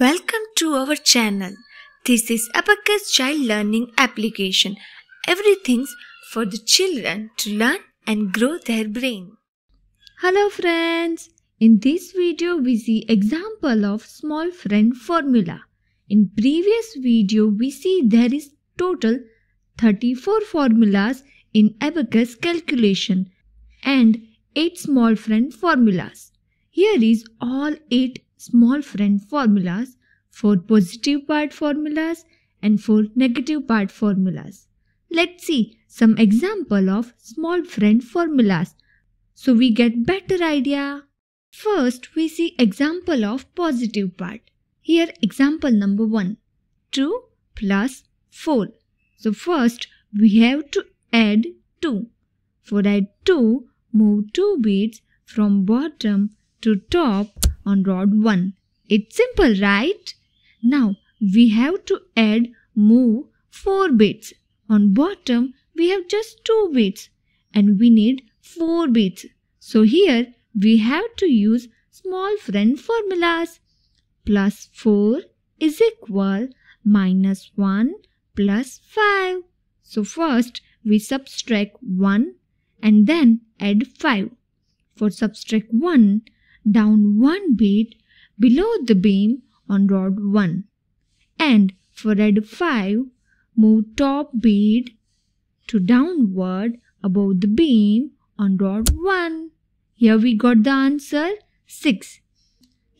Welcome to our channel. This is Abacus Child Learning Application. Everything's for the children to learn and grow their brain. Hello friends! In this video we see example of small friend formula. In previous video we see there is total 34 formulas in abacus calculation and 8 small friend formulas. Here is all 8 small friend formulas for positive part formulas and for negative part formulas. Let's see some example of small friend formulas so we get better idea. First we see example of positive part. Here example number 1 2 plus 4. So first we have to add 2. For add 2 move 2 bits from bottom to top on rod 1. It's simple, right? Now we have to add move 4 bits. On bottom we have just 2 bits and we need 4 bits. So here we have to use small friend formulas. Plus 4 is equal minus 1 plus 5. So first we subtract 1 and then add 5. For subtract 1, down 1 bit below the beam on rod 1. And for add 5, move top bead to downward above the beam on rod 1. Here we got the answer 6.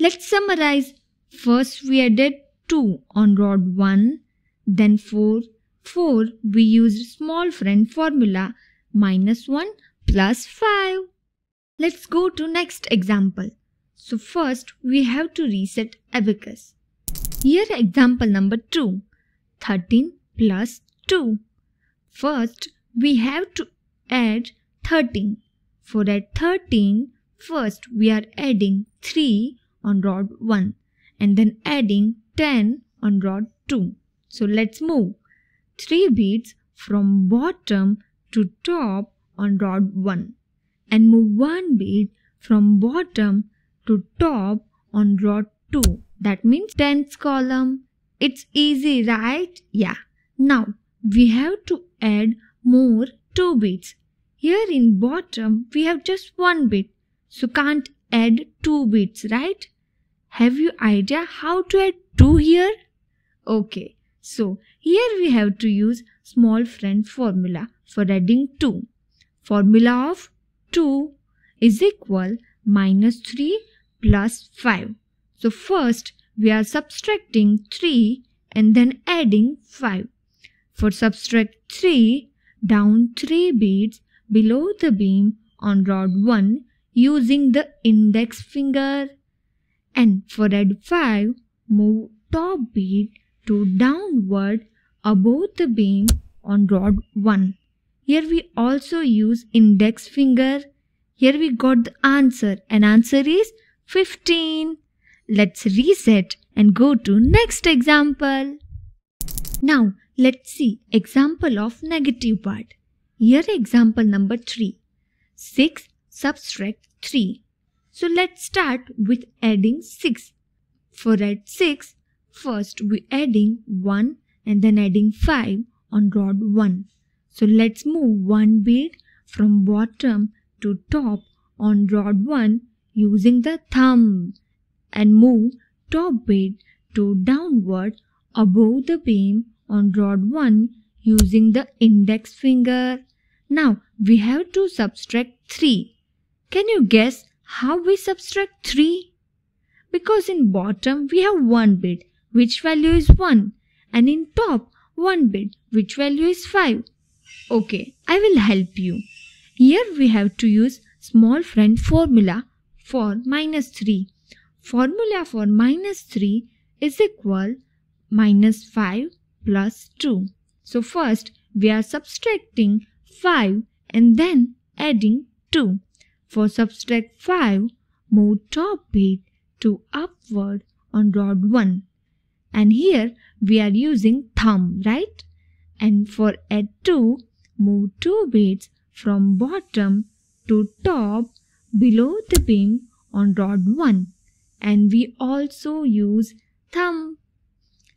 Let's summarize. First we added 2 on rod 1, then 4. 4 we used small friend formula minus 1 plus 5. Let's go to next example. So first we have to reset abacus. Here example number 2. 13 plus 2. First we have to add 13. For add 13, first we are adding 3 on rod 1 and then adding 10 on rod 2. So let's move 3 beads from bottom to top on rod 1 and move one bead from bottom to top on rod 2. That means 10th column. It's easy, right? Yeah. Now we have to add more 2 beads. Here in bottom we have just one bit. So can't add 2 beads, right? Have you idea how to add 2 here? Okay. So here we have to use small friend formula for adding 2. Formula of 2 is equal minus 3 plus 5. So first we are subtracting 3 and then adding 5. For subtract 3, down 3 beads below the beam on rod 1 using the index finger. And for add 5, move top bead to downward above the beam on rod 1. Here we also use index finger. Here we got the answer and answer is 15. Let's reset and go to next example. Now let's see example of negative part. Here example number 3. 6 subtract 3. So let's start with adding 6. For add 6, first we adding 1 and then adding 5 on rod 1. So let's move one bead from bottom to top on rod 1 using the thumb and move top bead to downward above the beam on rod 1 using the index finger. Now we have to subtract 3. Can you guess how we subtract 3? Because in bottom we have 1 bit which value is 1 and in top 1 bit which value is 5. Okay, I will help you. Here we have to use small friend formula for minus 3. Formula for minus 3 is equal minus 5 plus 2. So first we are subtracting 5 and then adding 2. For subtract 5, move top bit to upward on rod 1. And here we are using thumb, right? And for add 2, move 2 bits from bottom to top below the beam on rod 1 and we also use thumb.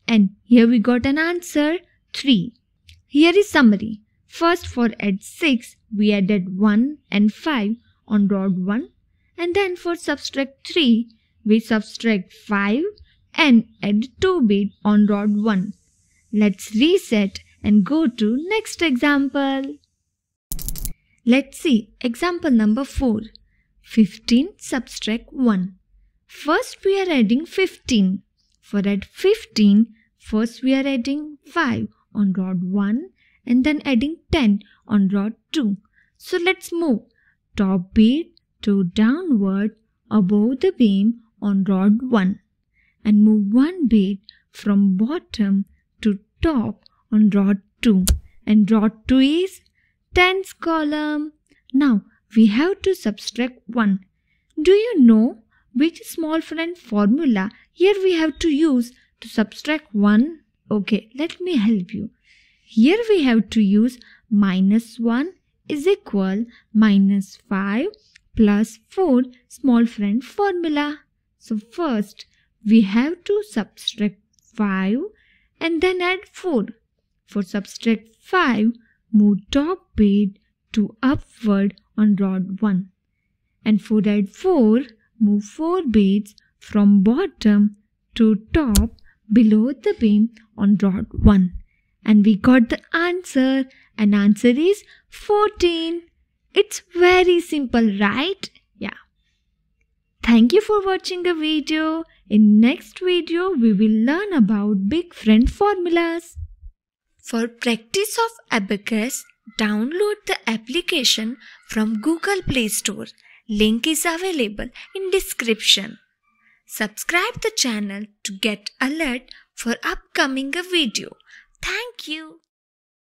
And here we got an answer 3. Here is summary. First for add 6 we added 1 and 5 on rod 1 and then for subtract 3 we subtract 5 and add 2 bit on rod 1. Let's reset and go to next example. Let's see example number 4. 15 subtract 1. First we are adding 15. For add 15, first we are adding 5 on rod 1 and then adding 10 on rod 2. So let's move top bead to downward above the beam on rod 1 and move one bead from bottom to top on rod 2 and rod 2 is tens column. Now we have to subtract 1. Do you know which small friend formula here we have to use to subtract 1? Okay, let me help you. Here we have to use minus 1 is equal minus 5 plus 4 small friend formula. So first we have to subtract 5 and then add 4. For subtract 5, move top bead to upward on rod 1. And for add 4, move 4 beads from bottom to top below the beam on rod 1. And we got the answer and answer is 14. It's very simple, right? Yeah. Thank you for watching the video. In next video, we will learn about big friend formulas. For practice of abacus, download the application from Google Play Store. Link is available in description. Subscribe the channel to get alert for upcoming video. Thank you.